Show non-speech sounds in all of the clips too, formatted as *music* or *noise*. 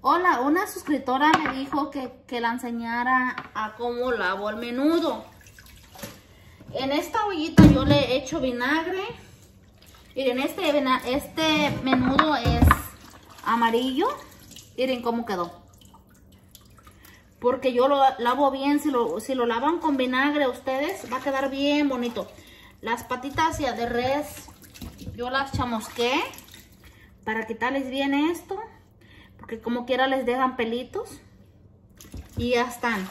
Hola, una suscriptora me dijo que, que la enseñara a cómo lavo el menudo. En esta ollita yo le he hecho vinagre. Miren, este, este menudo es amarillo. Miren cómo quedó. Porque yo lo lavo bien. Si lo, si lo lavan con vinagre ustedes, va a quedar bien bonito. Las patitas de res, yo las chamusqué para quitarles bien esto. Porque como quiera les dejan pelitos. Y ya están.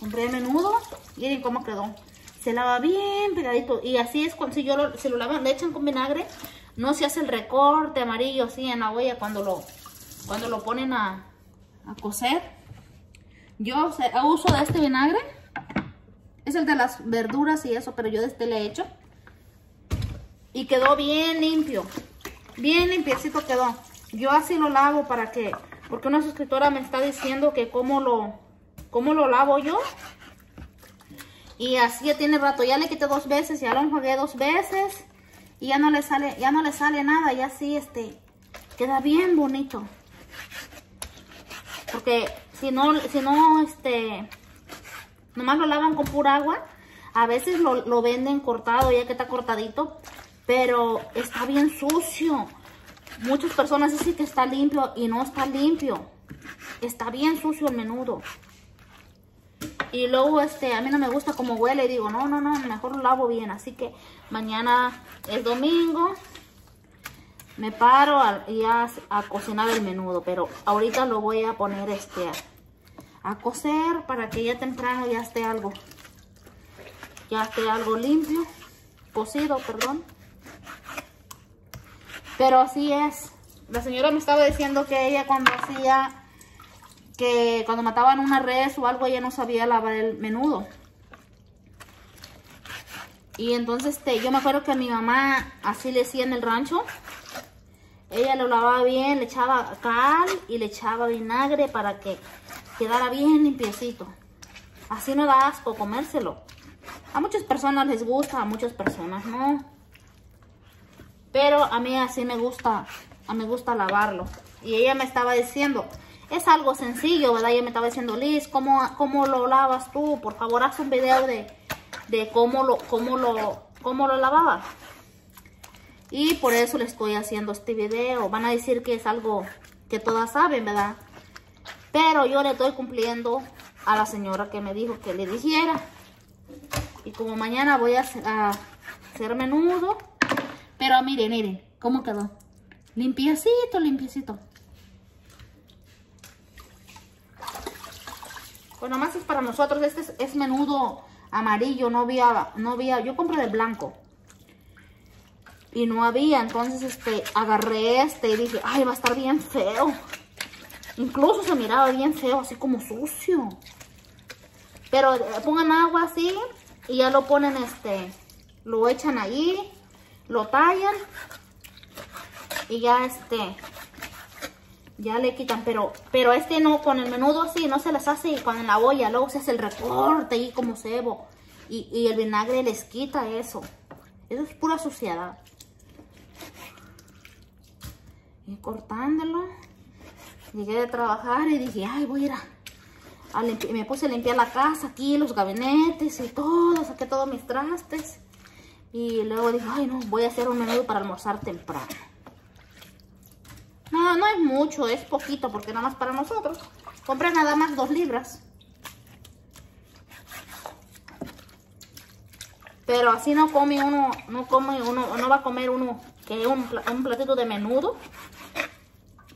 Compré menudo. Miren cómo quedó. Se lava bien pegadito. Y así es cuando si yo lo, si lo lavan, le echan con vinagre. No se hace el recorte amarillo así en la olla cuando lo, cuando lo ponen a, a cocer. Yo uso de este vinagre. Es el de las verduras y eso, pero yo de este le he hecho. Y quedó bien limpio. Bien limpiecito quedó. Yo así lo lavo para que... Porque una suscriptora me está diciendo que cómo lo, cómo lo lavo yo. Y así ya tiene rato. Ya le quité dos veces, ya lo enjuagué dos veces. Y ya no le sale, ya no le sale nada. Ya así este queda bien bonito. Porque si no, si no, este, nomás lo lavan con pura agua. A veces lo, lo venden cortado, ya que está cortadito. Pero está bien sucio. Muchas personas dicen que está limpio y no está limpio. Está bien sucio el menudo. Y luego, este, a mí no me gusta cómo huele. Digo, no, no, no, mejor lo lavo bien. Así que mañana es domingo. Me paro a, y a, a cocinar el menudo. Pero ahorita lo voy a poner, este, a, a cocer para que ya temprano ya esté algo. Ya esté algo limpio. Cocido, perdón. Pero así es. La señora me estaba diciendo que ella cuando hacía, que cuando mataban una res o algo, ella no sabía lavar el menudo. Y entonces este, yo me acuerdo que mi mamá así le hacía en el rancho. Ella lo lavaba bien, le echaba cal y le echaba vinagre para que quedara bien limpiecito. Así no da asco comérselo. A muchas personas les gusta, a muchas personas no. Pero a mí así me gusta, a mí me gusta lavarlo. Y ella me estaba diciendo, es algo sencillo, ¿verdad? Ella me estaba diciendo, Liz, ¿cómo, cómo lo lavas tú? Por favor, haz un video de, de cómo lo, cómo lo, cómo lo lavabas. Y por eso le estoy haciendo este video. Van a decir que es algo que todas saben, ¿verdad? Pero yo le estoy cumpliendo a la señora que me dijo que le dijera. Y como mañana voy a hacer, a hacer menudo. Pero miren, miren, cómo quedó. Limpiecito, limpiecito. Pues nomás es para nosotros. Este es, es menudo amarillo. No había, no había. Yo compré de blanco. Y no había. Entonces, este, agarré este y dije, ay, va a estar bien feo. Incluso se miraba bien feo, así como sucio. Pero eh, pongan agua así y ya lo ponen, este, lo echan ahí, lo tallan y ya, este, ya le quitan. Pero, pero este no, con el menudo así, no se les hace y con la olla, luego se hace el recorte ahí como cebo. Y, y el vinagre les quita eso. Eso es pura suciedad. Y cortándolo. Llegué de trabajar y dije, ay, voy a ir a, a Me puse a limpiar la casa aquí, los gabinetes y todo. Saqué todos mis trastes. Y luego dije, ay, no, voy a hacer un menudo para almorzar temprano. No, no es mucho, es poquito porque nada más para nosotros. Compré nada más dos libras. Pero así no come uno, no come uno, no va a comer uno que un, un platito de menudo.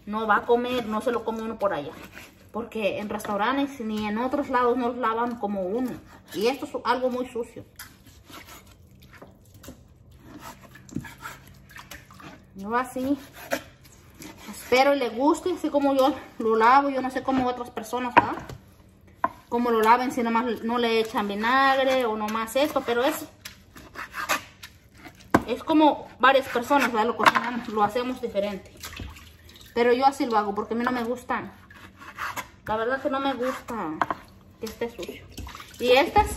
No va a comer, no se lo come uno por allá. Porque en restaurantes ni en otros lados no los lavan como uno. Y esto es algo muy sucio. No así. Espero y le guste, así como yo lo lavo. Yo no sé cómo otras personas, ¿verdad? Cómo lo laven, si nomás no le echan vinagre o nomás esto. Pero es es como varias personas, ¿verdad? Lo cocinamos, lo hacemos diferente. Pero yo así lo hago porque a mí no me gusta. La verdad que no me gusta que esté sucio. Y estas,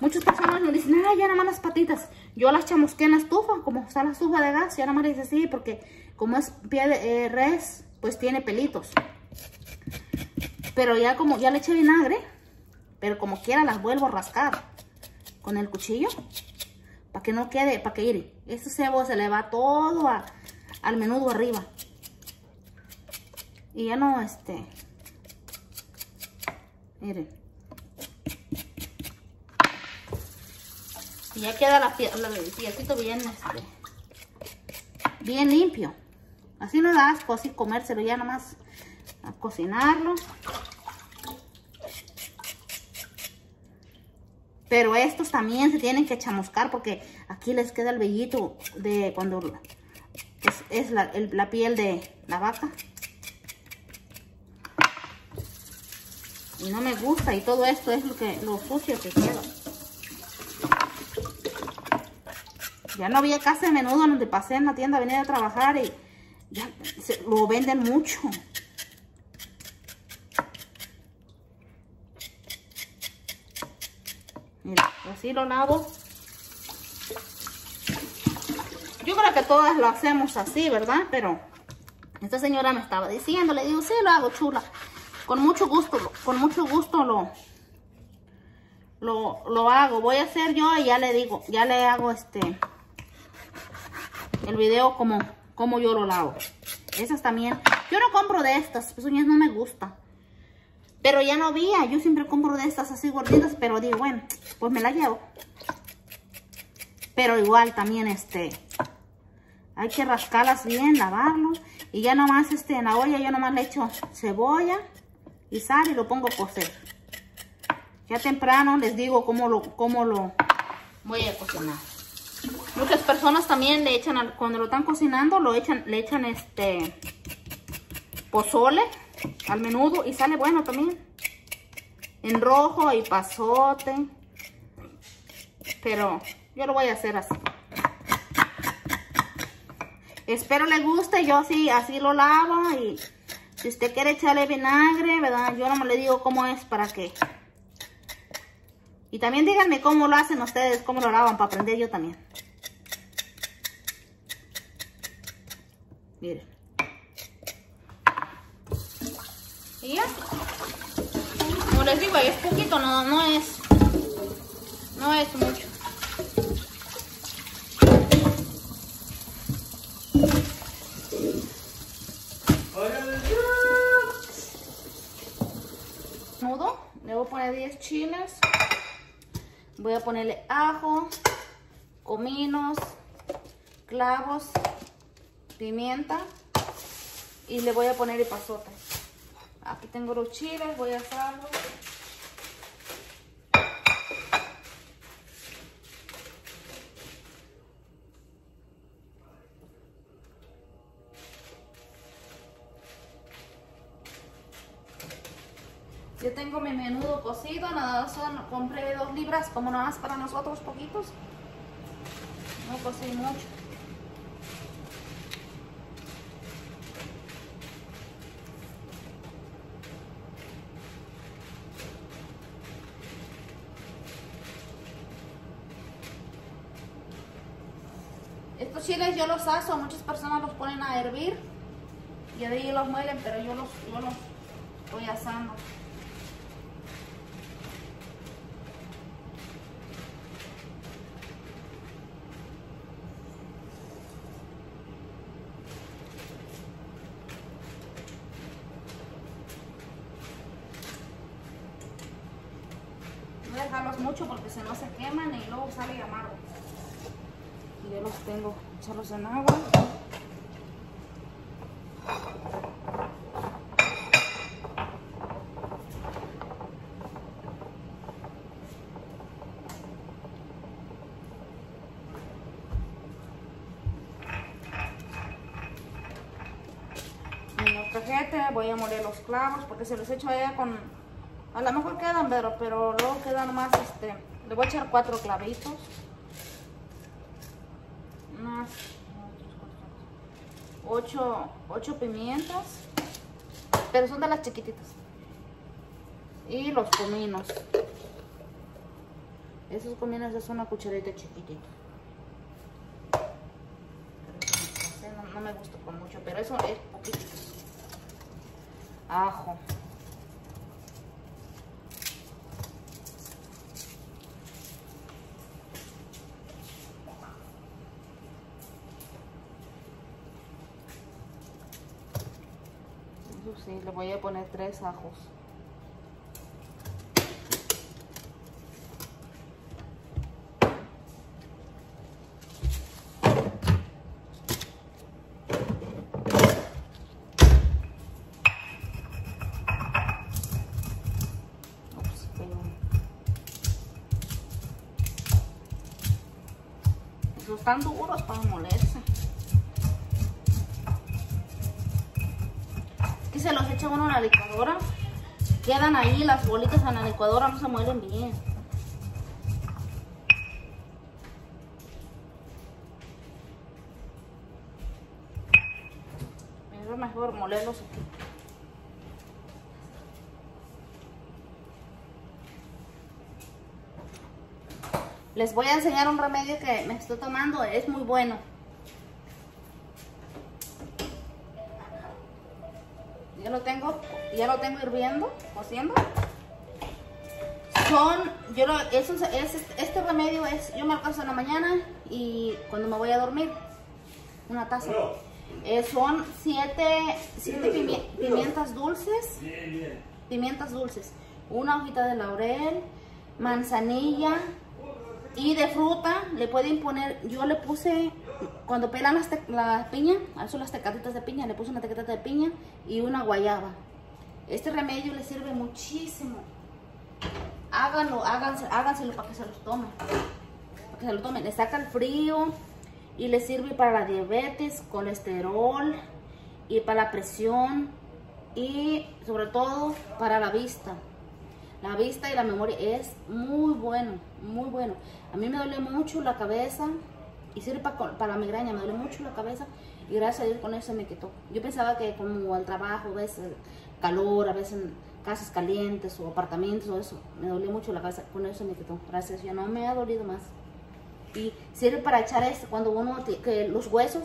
muchas personas me dicen, ah, ya nada más las patitas. Yo las chamusqué en la estufa, como está la estufa de gas, ya nada más dice así, porque como es pie de eh, res, pues tiene pelitos. Pero ya como ya le eché vinagre, pero como quiera las vuelvo a rascar con el cuchillo para que no quede, para que ir. Este cebo se le va todo al menudo arriba. Y ya no, este, miren. Y ya queda la, el piecito bien, este, bien limpio. Así no da asco, así comérselo ya nomás a cocinarlo. Pero estos también se tienen que chamuscar porque aquí les queda el vellito de cuando es, la, la, piel de la vaca. Y no me gusta y todo esto es lo que lo sucio que queda. Ya no había casa de menudo donde pasé en la tienda, venía a trabajar y ya lo venden mucho. Mira, así lo lavo. Yo creo que todas lo hacemos así, ¿verdad? Pero esta señora me estaba diciendo, le digo, sí, lo hago chula. Con mucho gusto, con mucho gusto lo, lo, lo hago. Voy a hacer yo y ya le digo, ya le hago este, el video como como yo lo lavo. Esas también. Yo no compro de estas, uñas no me gusta. Pero ya no había, yo siempre compro de estas así gorditas, pero digo, bueno, pues me la llevo. Pero igual también, este, hay que rascarlas bien, lavarlos. Y ya nomás, este, en la olla yo nomás le echo cebolla y sal y lo pongo a cocer. Ya temprano les digo cómo lo, cómo lo voy a cocinar. Muchas personas también le echan, cuando lo están cocinando, lo echan, le echan este pozole al menudo y sale bueno también. En rojo y pasote. Pero yo lo voy a hacer así. Espero le guste, yo sí, así lo lavo y si usted quiere echarle vinagre, ¿verdad? Yo no me le digo cómo es para que... Y también díganme cómo lo hacen ustedes, cómo lo lavan para aprender yo también. Miren. Y ya. Como les digo, es poquito, no, no es. No es mucho. Nudo. Le voy a poner 10 chiles. Voy a ponerle ajo, cominos, clavos pimienta y le voy a poner el pasote. Aquí tengo los chiles, voy a asarlos. Yo tengo mi menudo cocido, nada son, compré dos libras como nada más para nosotros poquitos. No cocí mucho. Yo los aso, muchas personas los ponen a hervir y de ahí los muelen, pero yo los, yo los voy asando. Dejarlos mucho porque si no se queman y luego sale amargo ya los tengo echarlos en agua. En el cajete voy a moler los clavos porque se los echo allá con a lo mejor quedan pero, pero luego quedan más este le voy a echar cuatro clavitos 8, 8 pimientas, pero son de las chiquititas. Y los cominos. Esos cominos es una cucharita chiquitita. No, no, me gusta con mucho, pero eso es poquito. Ajo. Eso sí, le voy a poner tres ajos. Están duros para molerse. Se los echa uno a la licuadora, quedan ahí las bolitas en la licuadora, no se muelen bien. Mejor molerlos aquí. Les voy a enseñar un remedio que me estoy tomando, es muy bueno. Ya lo tengo hirviendo, cociendo. Son, yo lo, eso es, es- este remedio es, yo me alcanzo en la mañana y cuando me voy a dormir, una taza. Eh, son siete, siete pimi- pimientas dulces, pimientas dulces, una hojita de laurel, manzanilla y de fruta le pueden poner, yo le puse, cuando pelan las, te- la piña, a eso las tecatitas de piña, le puse una tecatita de piña y una guayaba. Este remedio le sirve muchísimo. Háganlo, háganse, háganselo para que se los tomen. Para que se lo tomen. Le saca el frío y le sirve para la diabetes, colesterol y para la presión y sobre todo para la vista. La vista y la memoria es muy bueno, muy bueno. A mí me duele mucho la cabeza y sirve para, para la migraña, me duele mucho la cabeza y gracias a Dios con eso me quitó. Yo pensaba que como el trabajo, a veces calor, a veces casas calientes o apartamentos o eso, me dolía mucho la cabeza, con eso me quitó. Gracias, ya no me ha dolido más. Y sirve para echar esto, cuando uno, que los huesos,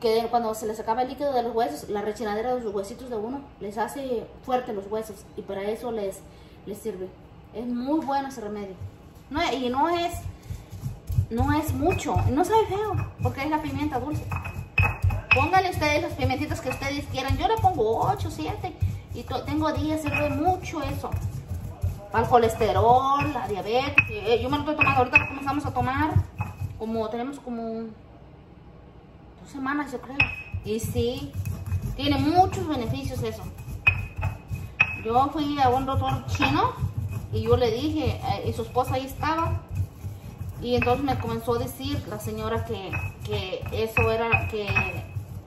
que cuando se les acaba el líquido de los huesos, la rechinadera de los huesitos de uno, les hace fuerte los huesos y para eso les, les sirve. Es muy bueno ese remedio. No, y no es, no es mucho, no sabe feo, porque es la pimienta dulce. Pónganle ustedes las pimentitas que ustedes quieran. Yo le pongo 8, 7 y tengo días, sirve mucho eso. Para el colesterol, la diabetes. eh, Yo me lo estoy tomando ahorita, comenzamos a tomar. Como tenemos como dos semanas, yo creo. Y sí, tiene muchos beneficios eso. Yo fui a un doctor chino y yo le dije, eh, y su esposa ahí estaba. Y entonces me comenzó a decir la señora que, que eso era, que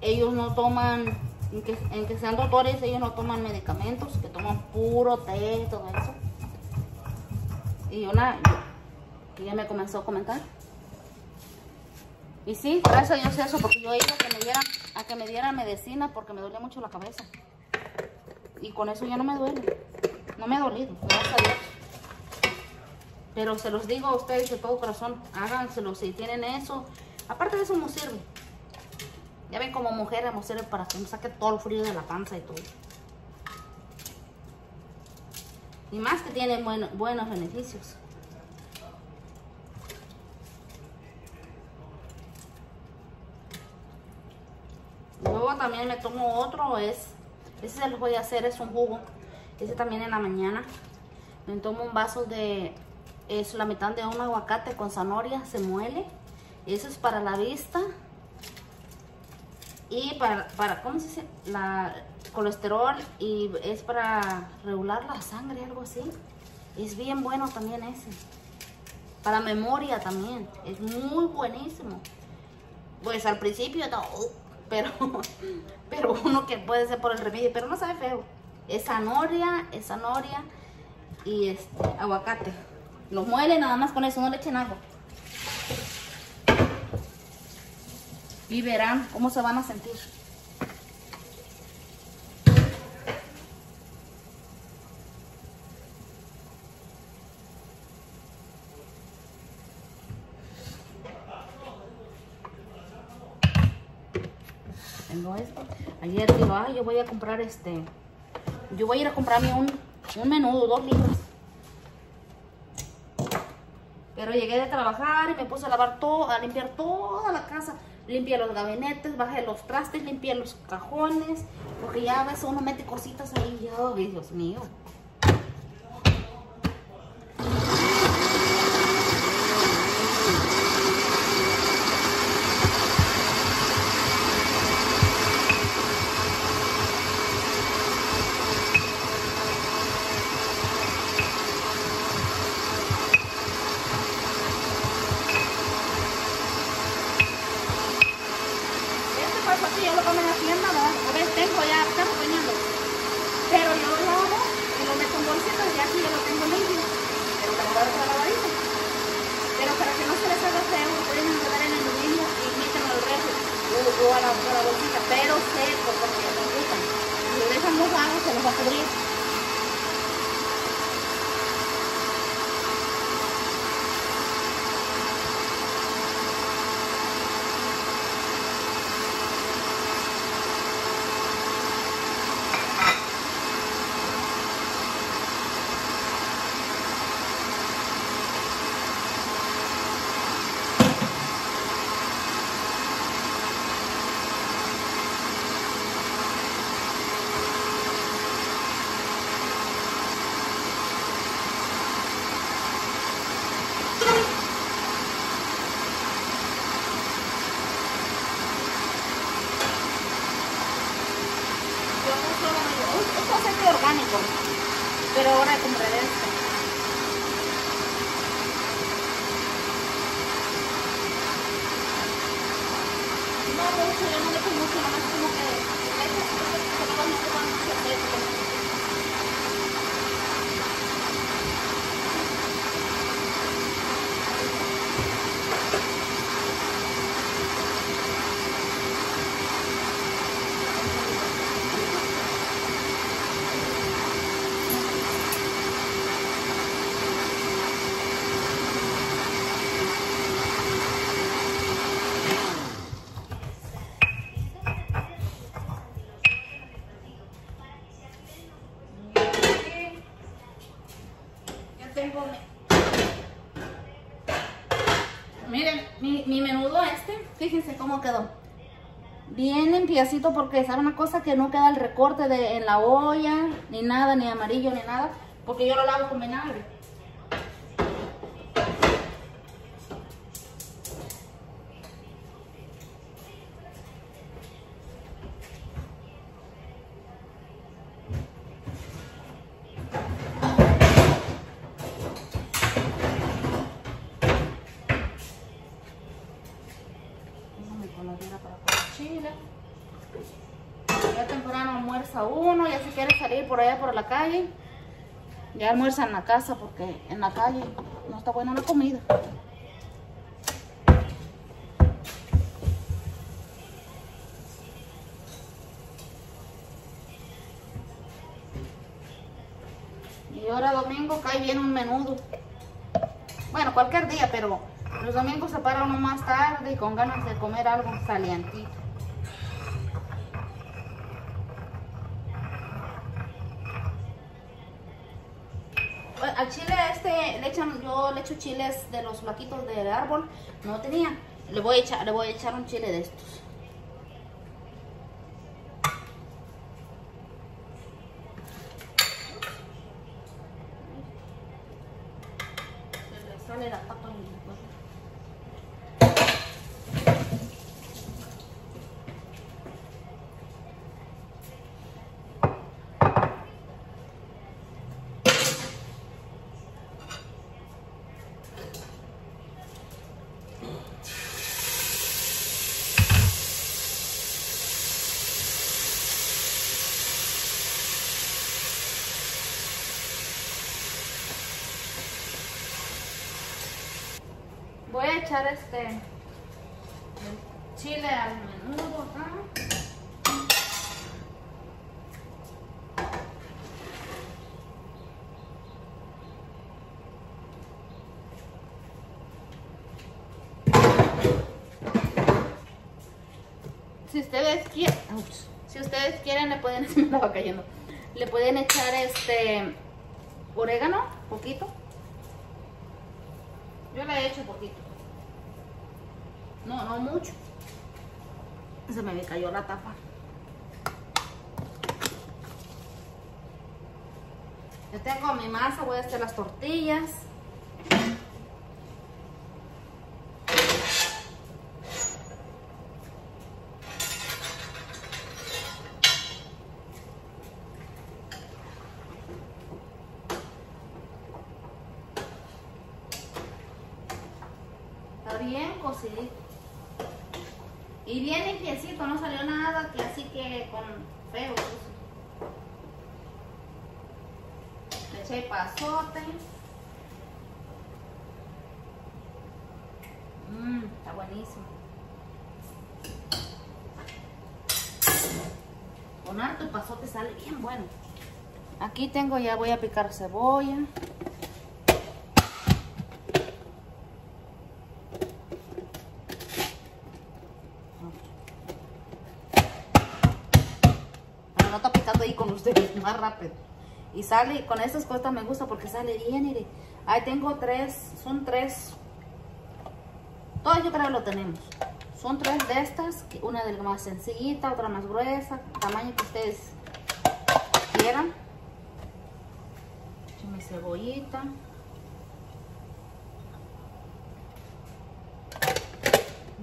ellos no toman, en que, sean doctores, ellos no toman medicamentos, que toman puro té todo eso. Y yo- que ella me comenzó a comentar. Y sí, gracias a Dios eso, porque yo iba a que me dieran, a que me dieran medicina porque me duele mucho la cabeza. Y con eso ya no me duele. No me ha dolido, gracias a Dios. Pero se los digo a ustedes de todo corazón, háganselo si tienen eso. Aparte de eso nos sirve. Ya ven como mujeres nos sirve para que nos saque todo el frío de la panza y todo. Y más que tiene bueno- buenos beneficios. Luego también me tomo otro, es, ese se los voy a hacer, es un jugo. Ese también en la mañana. Me tomo un vaso de, es la mitad de un aguacate con zanahoria, se muele. Eso es para la vista. Y para, para ¿cómo se dice? La colesterol y es para regular la sangre, algo así. Es bien bueno también ese. Para memoria también, es muy buenísimo. Pues al principio no, pero, *laughs* pero uno que puede ser por el remedio, pero no sabe feo. Es zanahoria, es zanahoria y este aguacate. Lo muele nada más con eso, no le echen agua. Y verán cómo se van a sentir. Tengo esto. Ayer digo, ay, yo voy a comprar este. Yo voy a ir a comprarme un, un menudo, dos libras. Pero llegué de trabajar y me puse a lavar todo, a limpiar toda la casa. Limpie los gabinetes, baje los trastes, limpie los cajones, porque ya a veces uno mete cositas ahí, ya, Dios mío. Así yo lo pongo en la tienda, ¿verdad? A veces tengo ya, estamos bañando. Pero yo lo lavo y lo meto en bolsitas y así yo lo tengo limpio. Pero para guardar la lavadita. Pero para que no se les haga feo, lo pueden enredar en el mismo y meten al refri o, a, la, bolsita. Pero seco porque lo gustan. Si lo dejan mojado se los va a pudrir. Yo uso, uso aceite pero ahora compré este. No mucho, yo no le echo mucho, nomás como que le echo porque se lo van a tomar mucho aceite. Ya tengo mi- Miren, mi, mi menudo este, fíjense cómo quedó. Bien limpiacito porque sabe una cosa que no queda el recorte de, en la olla, ni nada, ni amarillo, ni nada, porque yo lo lavo con vinagre. Pongo mi coladera para comer chile. Ya temprano almuerza uno, ya si quiere salir por allá por la calle, ya almuerza en la casa porque en la calle no está buena la comida. Y ahora domingo cae bien un menudo. Bueno, cualquier día, pero los domingos se para uno más tarde y con ganas de comer algo salientito. Al chile este le echan, yo le echo chiles de los flaquitos del árbol, no tenía. Le voy a echar, le voy a echar un chile de estos. Se le sale la tapa y después. Voy a echar este chile al menudo acá. Si ustedes quieren, si ustedes quieren le pueden, *laughs* me estaba cayendo, le pueden echar este orégano, poquito. Yo le he hecho poquito. No, no mucho. Se me cayó la tapa. Ya tengo mi masa, voy a hacer las tortillas. Está bien cocidito. Y bien limpiecito, no salió nada que así que con feo. pues. Le eché pasote. Mmm, está buenísimo. Con harto pasote sale bien bueno. Aquí tengo ya, voy a picar cebolla. Pero no está picando ahí con ustedes, más rápido. Y sale, con estas cosas me gusta porque sale bien, mire. Ahí tengo tres, son tres. Todas yo creo que lo tenemos. Son tres de estas, una de las más sencillita, otra más gruesa, tamaño que ustedes quieran. Mi cebollita.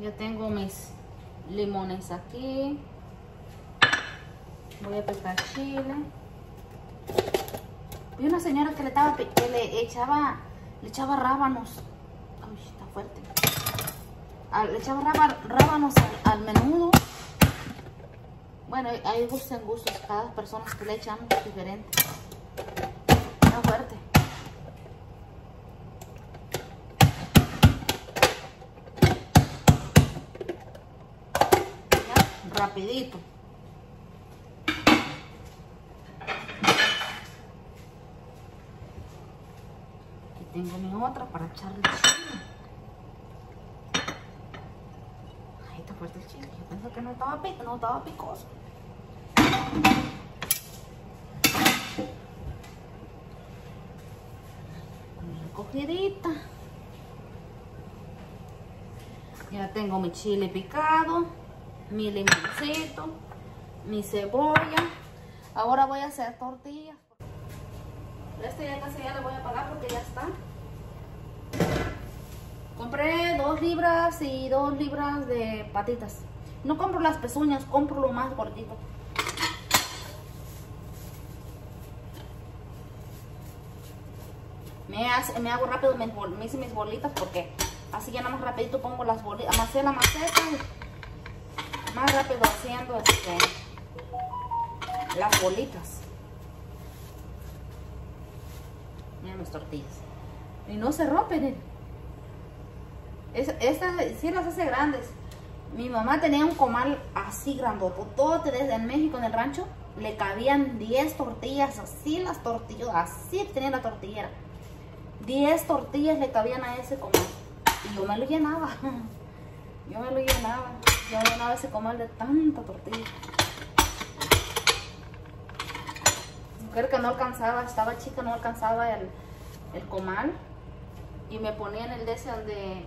Ya tengo mis limones aquí. Voy a picar chile. Vi una señora que le, estaba, que le echaba, le echaba rábanos. Ay, está fuerte. Ah, le echaba rába- rábanos al, menudo. Bueno, hay gustos en gustos. Cada persona que le echan es diferente. Está fuerte. Ya, rapidito. Tengo mi otra para echarle chile. Ay, está fuerte el chile. Yo pensé que no estaba, pi- no estaba picoso. Una. Ya tengo mi chile picado, mi limoncito, mi cebolla. Ahora voy a hacer tortillas. Este ya casi ya le voy a pagar porque ya está. Compré dos libras y dos libras de patitas. No compro las pezuñas, compro lo más gordito. Me, hago rápido mis, mis bolitas porque así ya nada más rapidito pongo las bolitas. Amasé la maceta más rápido haciendo este, las bolitas. Miren mis tortillas. Y no se rompen. Es- Estas sí las hace grandes. Mi mamá tenía un comal así grandototote desde en México en el rancho. Le cabían 10 tortillas, así las tortillas, así tenía la tortillera. 10 tortillas le cabían a ese comal. Y yo me lo llenaba. *laughs* Yo me lo llenaba. Yo llenaba ese comal de tanta tortilla. Creo que no alcanzaba, estaba chica, no alcanzaba el, el comal. Y me ponía en el de ese donde...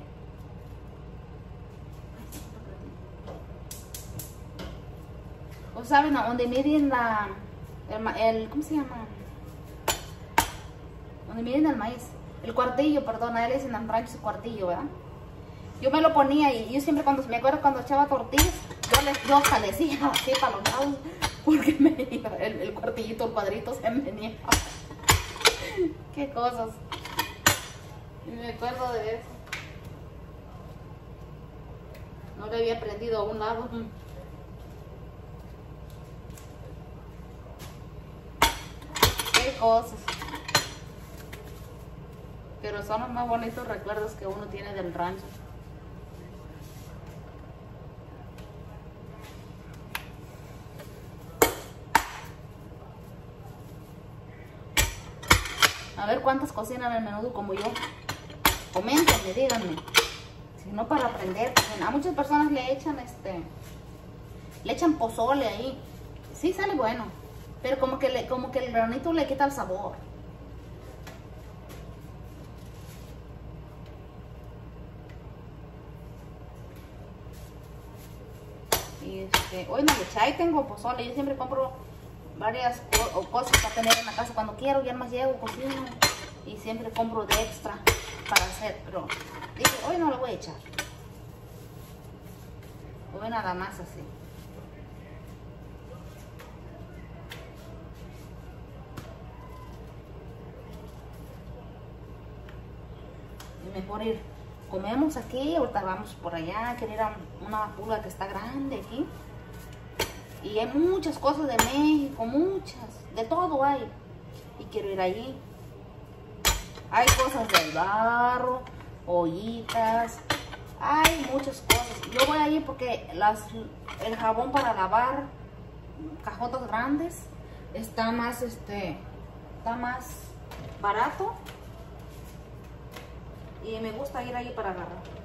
¿O saben donde miden la... El, ¿Cómo se llama? Donde miden el maíz. El cuartillo, perdón, a él dicen en rancho cuartillo, ¿verdad? Yo me lo ponía y yo siempre cuando, me acuerdo cuando echaba tortillas, yo, le, yo jalecía *laughs* así para los lados porque me el, cuartillito, el cuadrito se me venía. *laughs* Qué cosas. Me acuerdo de eso. No le había aprendido a un lado. Cosas. Pero son los más bonitos recuerdos que uno tiene del rancho. A ver cuántas cocinan el menudo como yo. Coméntenme, díganme. Si no para aprender. A muchas personas le echan este. Le echan pozole ahí. Sí sale bueno. Pero como que le, como que el granito le quita el sabor. Este, hoy no le ahí tengo pozole, yo siempre compro varias co- cosas para tener en la casa cuando quiero, ya más llego, cocino y siempre compro de extra para hacer, pero dije, hoy no le voy a echar. Hoy nada más así. Mejor ir, comemos aquí, ahorita vamos por allá, quiero ir a una pulga que está grande aquí. Y hay muchas cosas de México, muchas, de todo hay. Y quiero ir allí. Hay cosas del barro, ollitas, hay muchas cosas. Yo voy allí porque las, el jabón para lavar cajotas grandes está más, este, está más barato. Y me gusta ir allí para agarrar.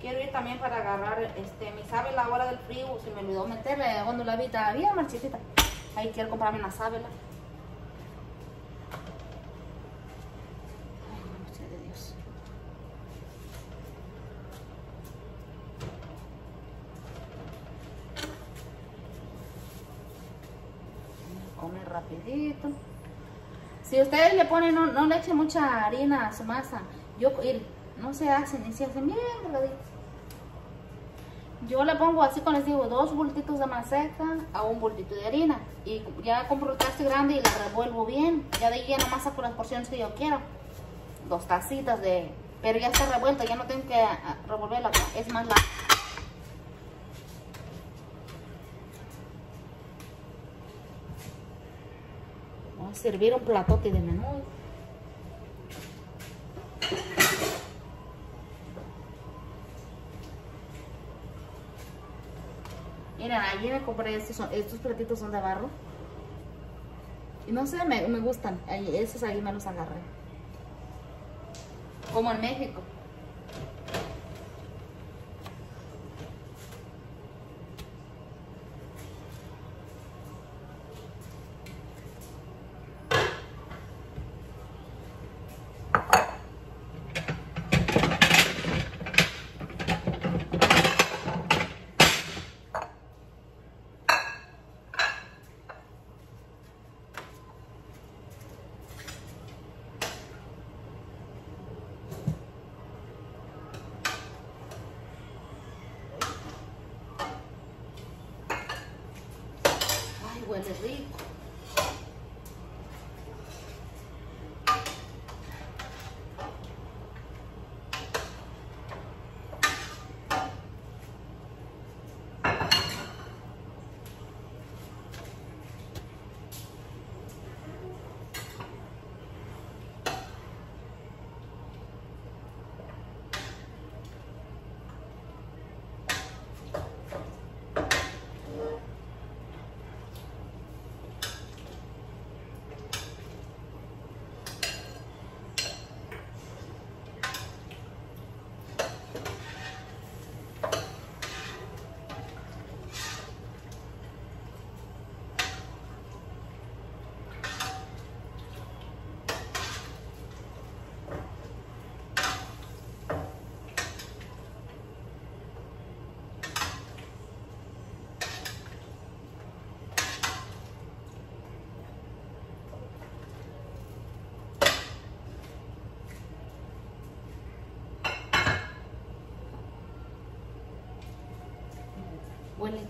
Quiero ir también para agarrar este, mi sábila ahora del frío. Se me olvidó meterle cuando la vi bien marchitita. Ahí quiero comprarme una. Come rapidito. Si ustedes le ponen, no, no le echen mucha harina a su masa. Yo, no se hacen y se hacen bien delgaditos. Yo le pongo así como les digo, dos bultitos de maseca a un bultito de harina. Y ya compro el traste grande y la revuelvo bien. Ya de ahí ya nomás saco las porciones que yo quiero. Dos tacitas de... Pero ya está revuelta, ya no tengo que ah, revolverla. Es más la... Vamos a servir un platote de menudo. Miren, allí me compré estos, estos platitos son de barro. Y no sé, me, me gustan. Ahí, esos ahí me los agarré. Como en México.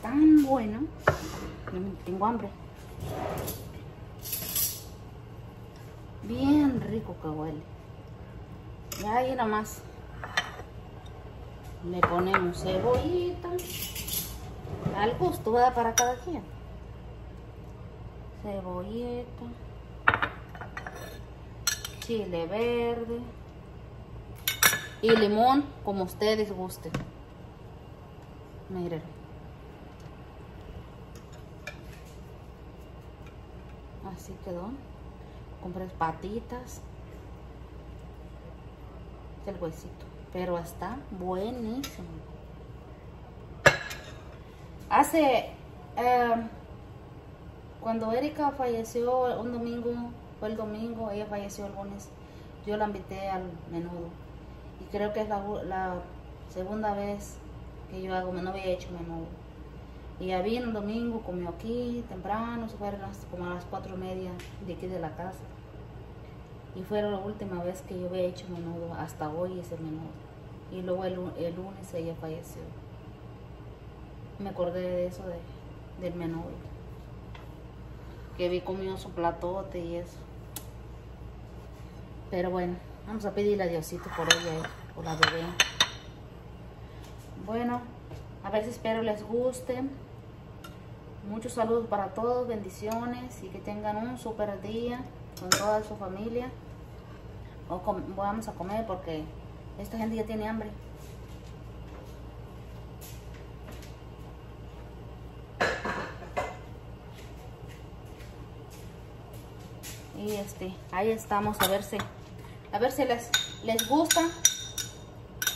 Tan bueno. Tengo hambre. Bien rico que huele. Ya ahí nomás. Le ponemos cebollita. Al gusto. Para cada quien. Cebollita. Chile verde. Y limón, como ustedes gusten. Miren. Así quedó. Compré patitas. El huesito. Pero está buenísimo. Hace... eh, cuando Erika falleció un domingo, fue el domingo, ella falleció el lunes, yo la invité al menudo. Y creo que es la, la segunda vez que yo hago, no había hecho menudo. Y ya vino el domingo, comió aquí temprano, se fueron como a las cuatro y media de aquí de la casa. Y fue la última vez que yo había hecho menudo, hasta hoy ese menudo. Y luego el, el lunes ella falleció. Me acordé de eso, de, del menudo. Que vi comió su platote y eso. Pero bueno, vamos a pedirle a Diosito por ella, por la bebé. Bueno, a ver si espero les guste. Muchos saludos para todos, bendiciones y que tengan un super día con toda su familia. Vamos a comer porque esta gente ya tiene hambre. Y este, ahí estamos a ver si, a ver si les, les gusta.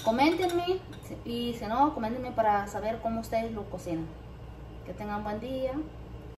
Coméntenme y si no, coméntenme para saber cómo ustedes lo cocinan. Que tengan buen día.